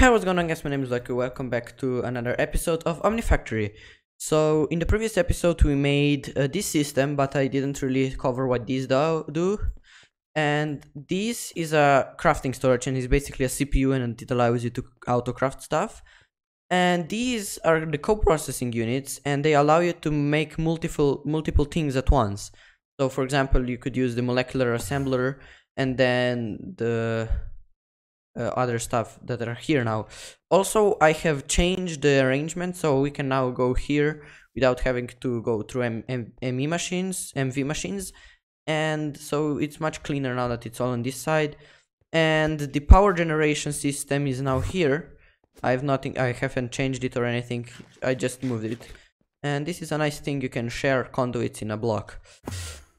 Hey, what's going on guys? My name is Lucky. Welcome back to another episode of Omnifactory. So, in the previous episode we made uh, this system, but I didn't really cover what these do. And this is a crafting storage and it's basically a CPU and it allows you to auto craft stuff. And these are the co-processing units and they allow you to make multiple multiple things at once. So for example, you could use the molecular assembler and then the Uh, other stuff that are here now. Also, I have changed the arrangement so we can now go here without having to go through M M ME machines, MV machines. And so it's much cleaner now that it's all on this side. And the power generation system is now here. I have nothing, I haven't changed it or anything. I just moved it. And this is a nice thing you can share conduits in a block.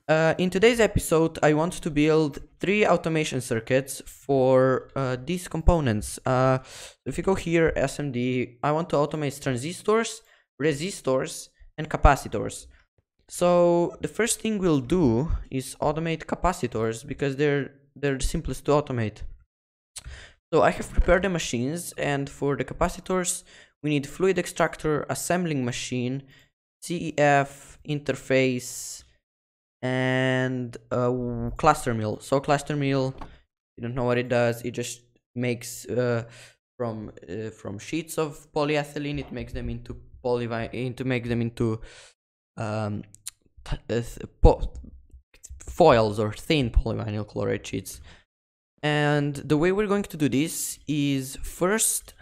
Uh, in today's episode, I want to build three automation circuits for uh, these components. Uh, if you go here, SMD, I want to automate transistors, resistors, and capacitors. So the first thing we'll do is automate capacitors because they're they're the simplest to automate. So I have prepared the machines, and for the capacitors, we need fluid extractor, assembling machine, CEF, interface, and cluster mill. So cluster mill, you don't know what it does. It just makes uh, from uh, from sheets of polyethylene. It makes them into polyvinyl into make them into um, uh, foils or thin polyvinyl chloride sheets. And the way we're going to do this is first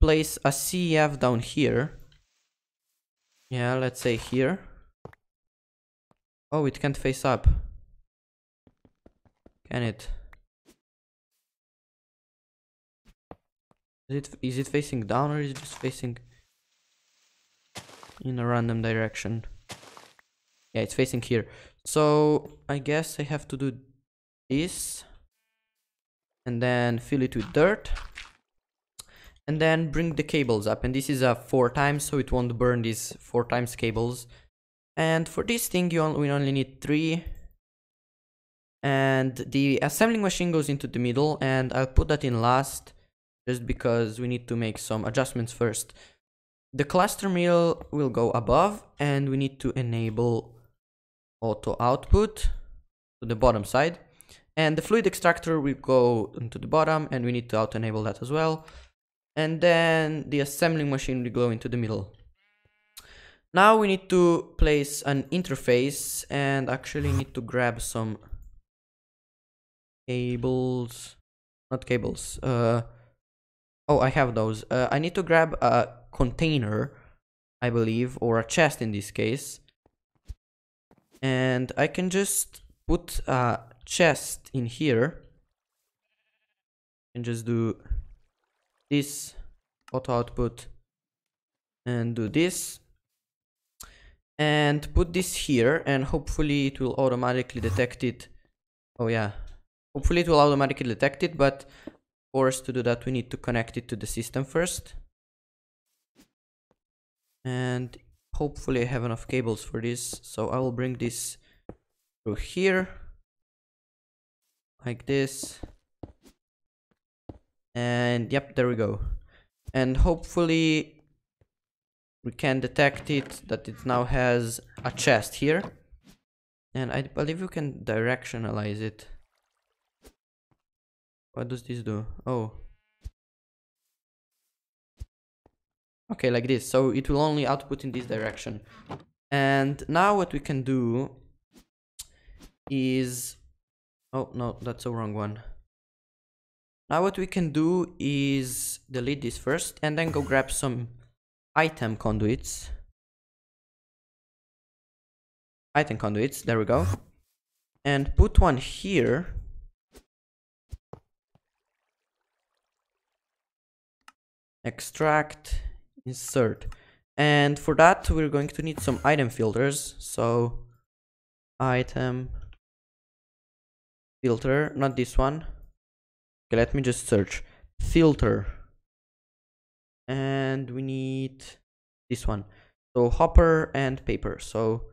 place a CEF down here. Yeah, let's say here Oh, it can't face up. Can it? Is it is it facing down or is it just facing in a random direction? Yeah, it's facing here. So I guess I have to do this and then fill it with dirt and then bring the cables up and this is a four times so it won't burn these four times cables and for this thing, you we only need three. And the assembling machine goes into the middle, and I'll put that in last, just because we need to make some adjustments first. The cluster mill will go above, and we need to enable auto output to the bottom side. And the fluid extractor will go into the bottom, and we need to auto enable that as well. And then the assembling machine will go into the middle. Now we need to place an interface and actually need to grab some cables, not cables, uh, oh I have those. Uh, I need to grab a container, I believe, or a chest in this case. And I can just put a chest in here and just do this auto output and do this and put this here and hopefully it will automatically detect it. Oh yeah. Hopefully it will automatically detect it but for us to do that we need to connect it to the system first. And hopefully I have enough cables for this so I will bring this through here like this. And yep there we go. And hopefully we can detect it that it now has a chest here. And I believe we can directionalize it. What does this do? Oh. Okay like this. So it will only output in this direction. And now what we can do is oh no that's the wrong one. Now what we can do is delete this first and then go grab some item conduits. Item conduits there we go. And put one here. Extract insert. And for that we're going to need some item filters. So item filter not this one. Okay let me just search. Filter and we need this one. So hopper and paper. So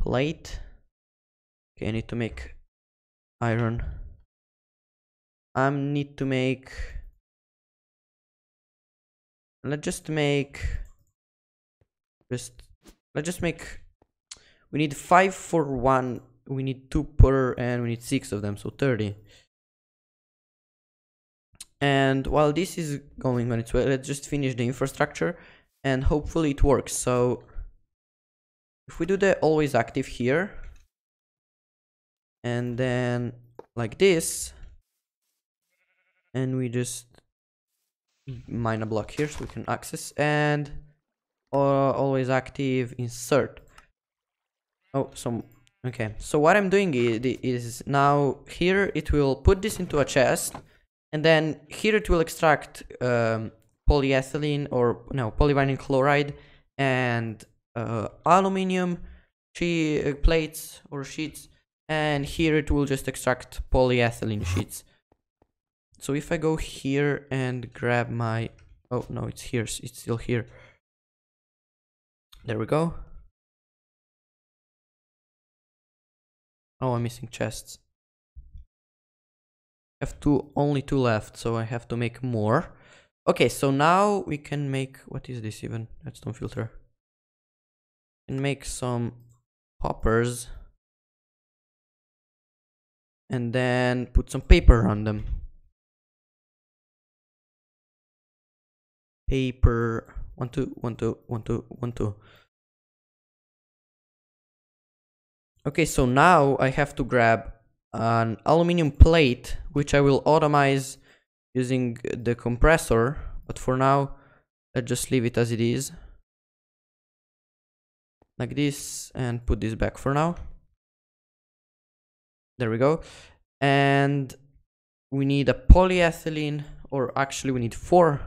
plate. Okay i need to make iron. I need to make let's just make just let's just make we need five for one we need two per and we need six of them so 30 and while this is going on its way let's just finish the infrastructure and hopefully it works. So if we do the always active here and then like this and we just mine a block here so we can access and uh, always active insert. Oh so okay. So what i'm doing is, is now here it will put this into a chest and then here it will extract um, polyethylene or no polyvinyl chloride and uh, aluminium she uh, plates or sheets. And here it will just extract polyethylene sheets. So if I go here and grab my oh no it's here. It's still here. There we go. Oh I'm missing chests have two only two left so I have to make more. Okay so now we can make what is this even? Redstone filter. And make some hoppers. And then put some paper on them. Paper. One two one two one two one two. Okay so now I have to grab an aluminum plate which I will automize using the compressor but for now let's just leave it as it is. Like this and put this back for now. There we go. And we need a polyethylene or actually we need four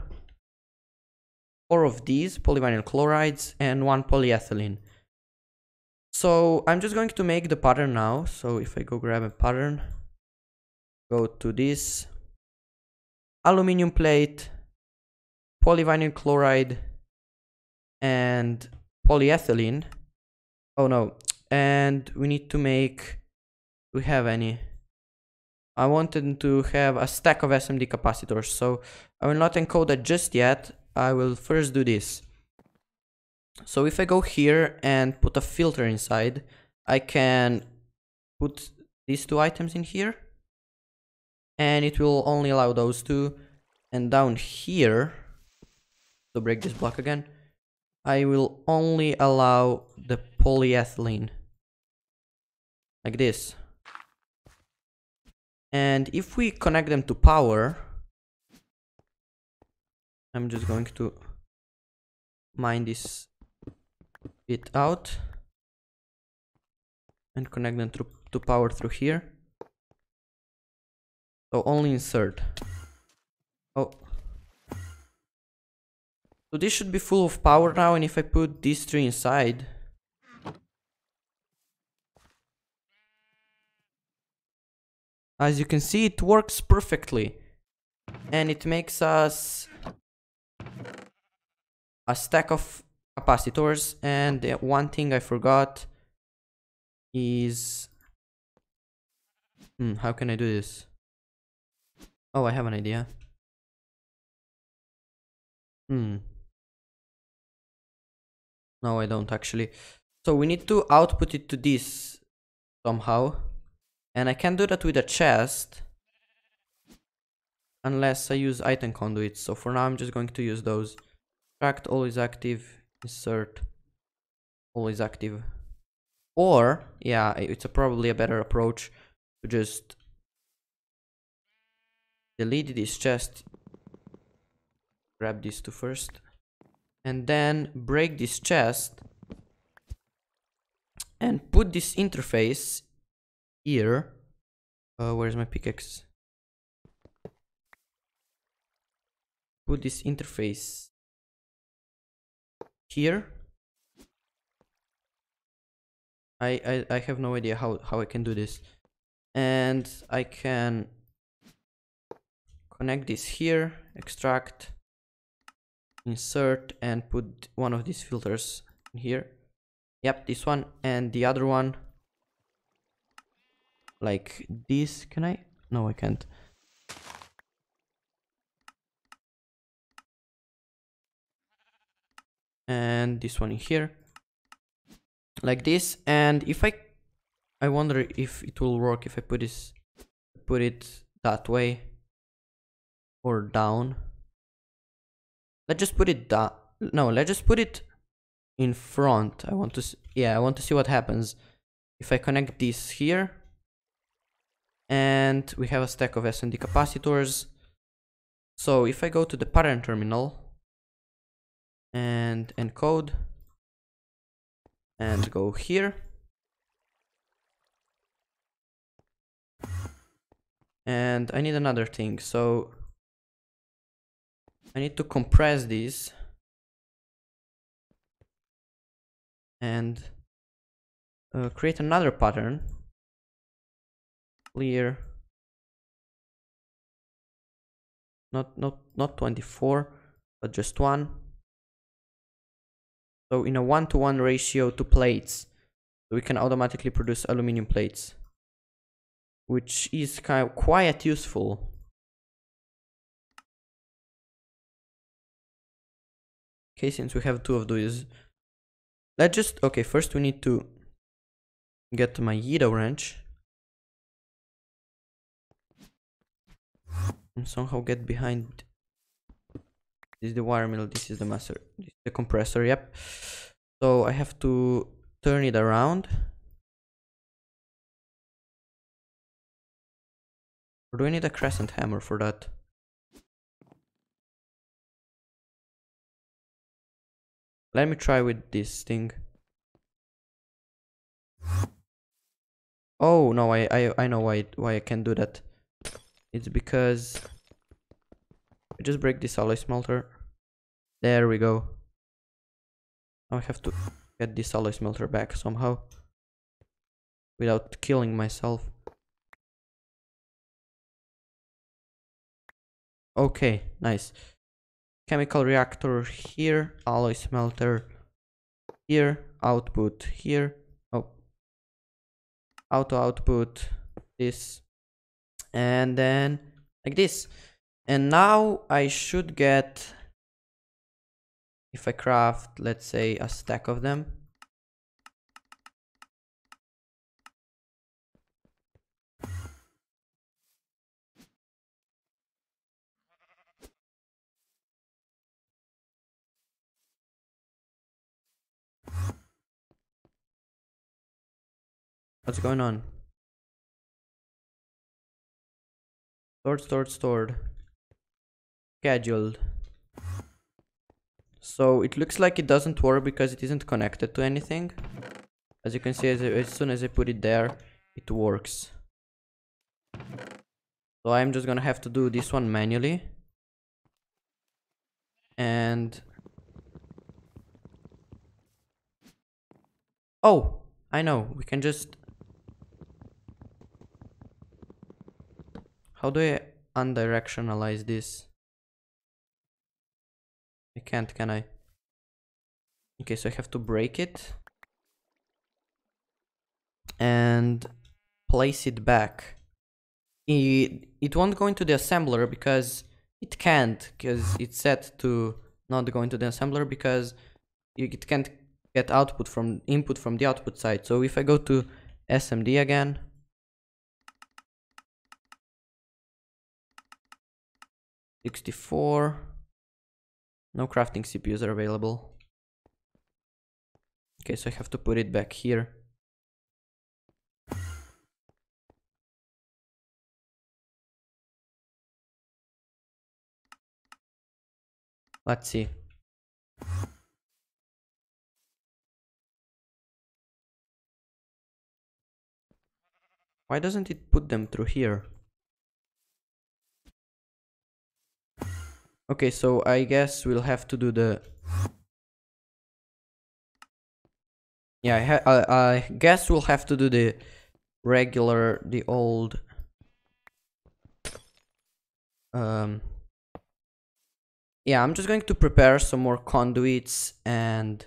four of these polyvinyl chlorides and one polyethylene so i'm just going to make the pattern now. So if i go grab a pattern go to this aluminum plate polyvinyl chloride and polyethylene. Oh no. And we need to make we have any? I wanted to have a stack of SMD capacitors. So I will not encode that just yet. I will first do this so if I go here and put a filter inside I can put these two items in here. And it will only allow those two. And down here to break this block again I will only allow the polyethylene. Like this. And if we connect them to power I'm just going to mine this bit out and connect them to, to power through here. So only insert. Oh. So this should be full of power now and if I put these three inside As you can see, it works perfectly. And it makes us a stack of capacitors. And one thing I forgot is... Hmm, how can I do this? Oh, I have an idea. Hmm. No, I don't actually. So we need to output it to this somehow. And I can't do that with a chest unless I use item conduits. So for now I'm just going to use those. Tract always active, insert always active. Or, yeah, it's a probably a better approach to just delete this chest, grab these two first, and then break this chest and put this interface here. Uh, where's my pickaxe? Put this interface here. I, I, I have no idea how, how I can do this. And I can connect this here, extract, insert, and put one of these filters in here. Yep, this one and the other one like this can I no I can't and this one in here like this. And if I I wonder if it will work if I put this put it that way or down. Let's just put it down no let's just put it in front. I want to yeah I want to see what happens if I connect this here. And we have a stack of SMD capacitors. So if I go to the pattern terminal and encode and go here. And I need another thing so I need to compress this and uh, create another pattern. Clear. Not not not 24 but just one so in a one-to-one -one ratio to plates we can automatically produce aluminum plates which is kind of quite useful. Okay since we have two of these let's just okay first we need to get to my Yeta wrench and somehow get behind. This is the wire mill this is the master the compressor yep. So I have to turn it around. Or do I need a crescent hammer for that. Let me try with this thing. Oh no I I, I know why why I can't do that. It's because I just break this alloy smelter. There we go. Now I have to get this alloy smelter back somehow. Without killing myself. Okay, nice. Chemical reactor here, alloy smelter here, output here. Oh. Auto output, this and then like this and now I should get if I craft let's say a stack of them What's going on? Stored, stored, stored. Scheduled. So it looks like it doesn't work because it isn't connected to anything. As you can see, as, as soon as I put it there, it works. So I'm just gonna have to do this one manually. And... Oh, I know, we can just How do I undirectionalize this? I can't, can I? Okay, so I have to break it. And place it back. It, it won't go into the assembler because it can't, because it's set to not go into the assembler because it can't get output from input from the output side. So if I go to SMD again, 64. No crafting CPUs are available. Okay, so I have to put it back here. Let's see. Why doesn't it put them through here? Okay, so I guess we'll have to do the... Yeah, I, I, I guess we'll have to do the regular, the old... Um... Yeah, I'm just going to prepare some more conduits and...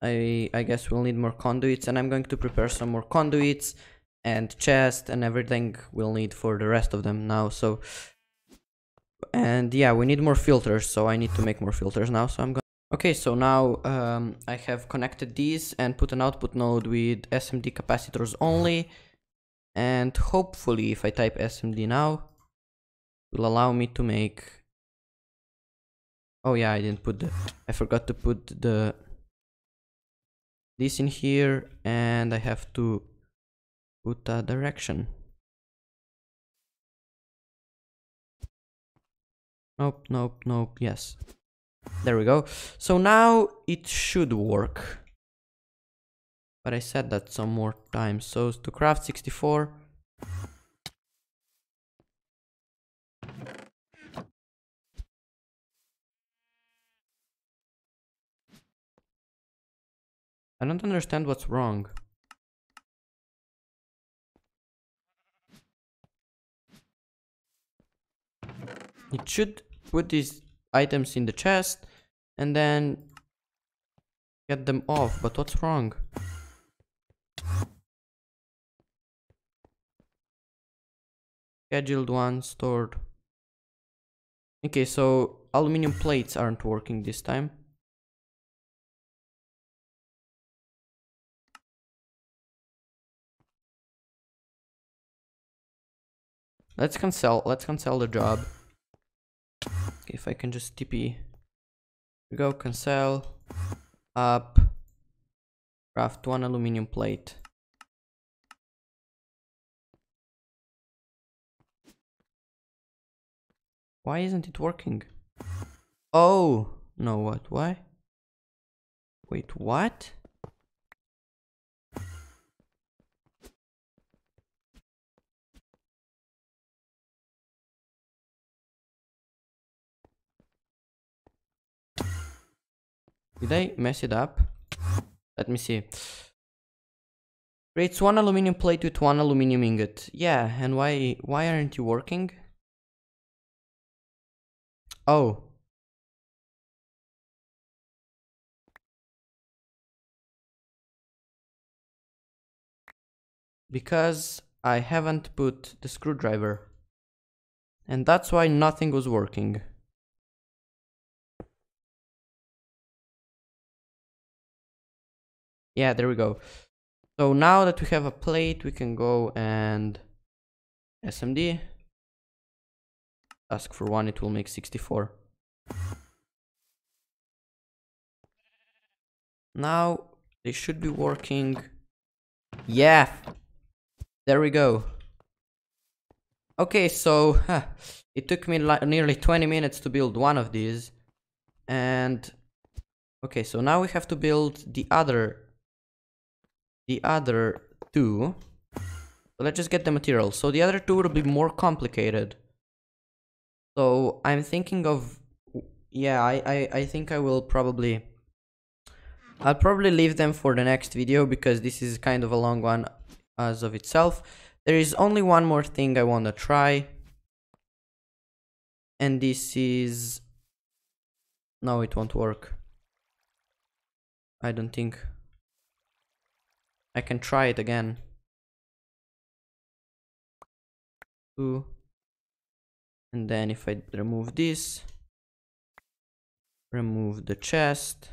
I, I guess we'll need more conduits and I'm going to prepare some more conduits and chest and everything we'll need for the rest of them now. So and yeah, we need more filters, so I need to make more filters now, so I'm going Okay, so now um, I have connected these and put an output node with SMD capacitors only. And hopefully if I type SMD now, will allow me to make... Oh yeah, I didn't put the... I forgot to put the... This in here and I have to put a direction. Nope, nope, nope, yes. There we go. So now it should work. But I said that some more times. So to craft 64. I don't understand what's wrong. It should put these items in the chest and then get them off, but what's wrong? Scheduled one stored. Okay, so aluminum plates aren't working this time. Let's cancel, let's cancel the job. If I can just TP. go, cancel. Up. Craft one aluminum plate. Why isn't it working? Oh, no, what, why? Wait, what? Did I mess it up? Let me see. Creates one aluminum plate with one aluminum ingot. Yeah, and why why aren't you working? Oh. Because I haven't put the screwdriver. And that's why nothing was working. Yeah, there we go. So now that we have a plate, we can go and SMD. Ask for one, it will make 64. Now they should be working. Yeah, there we go. Okay, so huh, it took me nearly 20 minutes to build one of these. And okay, so now we have to build the other the other two. So let's just get the materials. So the other two will be more complicated. So I'm thinking of, yeah, I, I, I think I will probably, I'll probably leave them for the next video because this is kind of a long one as of itself. There is only one more thing I want to try. And this is, no, it won't work. I don't think. I can try it again. Two. And then if I remove this, remove the chest,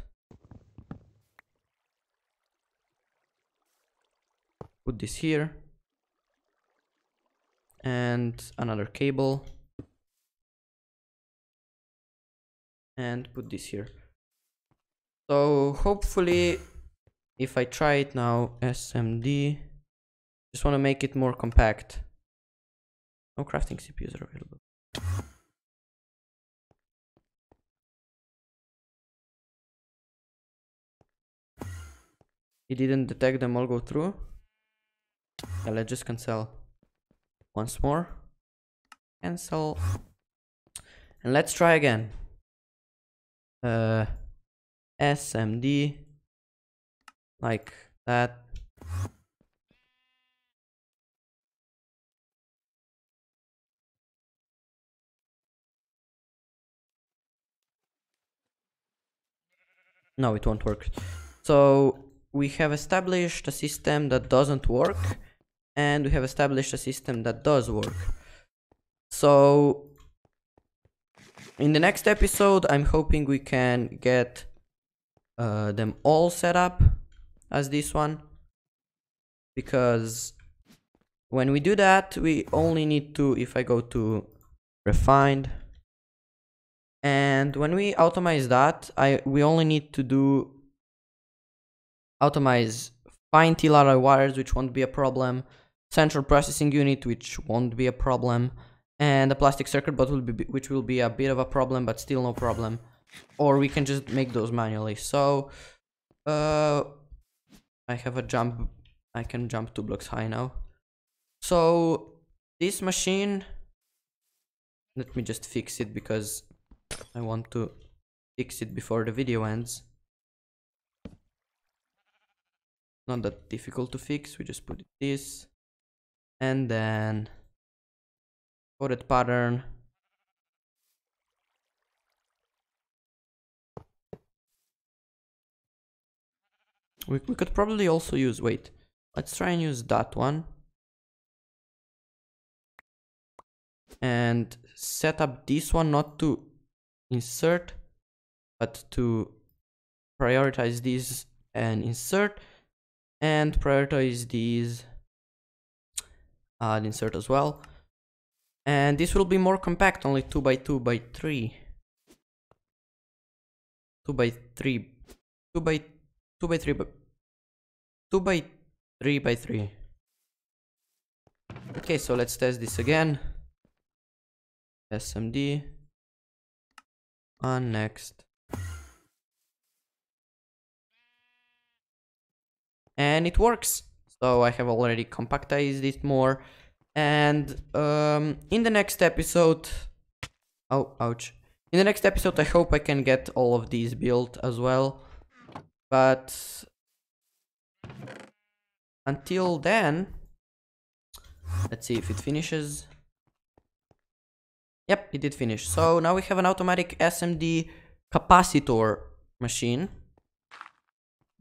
put this here, and another cable, and put this here. So hopefully if I try it now, SMD, just want to make it more compact. No crafting CPUs are available. He didn't detect them all go through. Yeah, let's just cancel once more. Cancel. And let's try again. Uh, SMD like that. No, it won't work. So we have established a system that doesn't work and we have established a system that does work. So in the next episode, I'm hoping we can get uh, them all set up as this one. Because when we do that we only need to if I go to refined and when we automize that I we only need to do automize fine TLRI wires which won't be a problem central processing unit which won't be a problem and a plastic circuit but will be which will be a bit of a problem but still no problem. Or we can just make those manually. So uh I have a jump I can jump two blocks high now. So this machine let me just fix it because I want to fix it before the video ends. Not that difficult to fix we just put this. And then coded pattern we, we could probably also use wait let's try and use that one. And set up this one not to insert but to prioritize these and insert and prioritize these uh, insert as well. And this will be more compact only 2 by 2 by 3 2 by 3 2 by 2 by 3 by 2 by 3 by 3 okay so let's test this again. Smd on next. And it works. So I have already compactized it more. And um, in the next episode oh ouch. In the next episode I hope I can get all of these built as well but until then let's see if it finishes Yep, it did finish. So now we have an automatic SMD capacitor machine.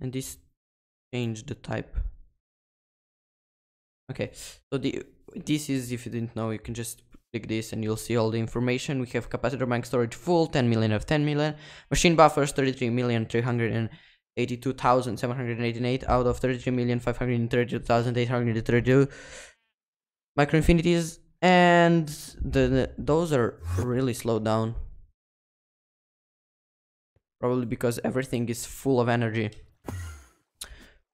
And this changed the type. Okay, so the this is, if you didn't know, you can just click this and you'll see all the information. We have capacitor bank storage full, 10 million of 10 million. Machine buffers, 33 million 382,788 out of 33 million Micro infinities and the, the, those are really slowed down. Probably because everything is full of energy.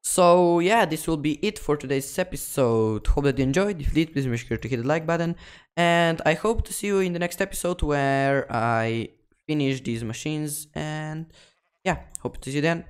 So yeah this will be it for today's episode. Hope that you enjoyed. If you did please make sure to hit the like button. And i hope to see you in the next episode where i finish these machines. And yeah hope to see you then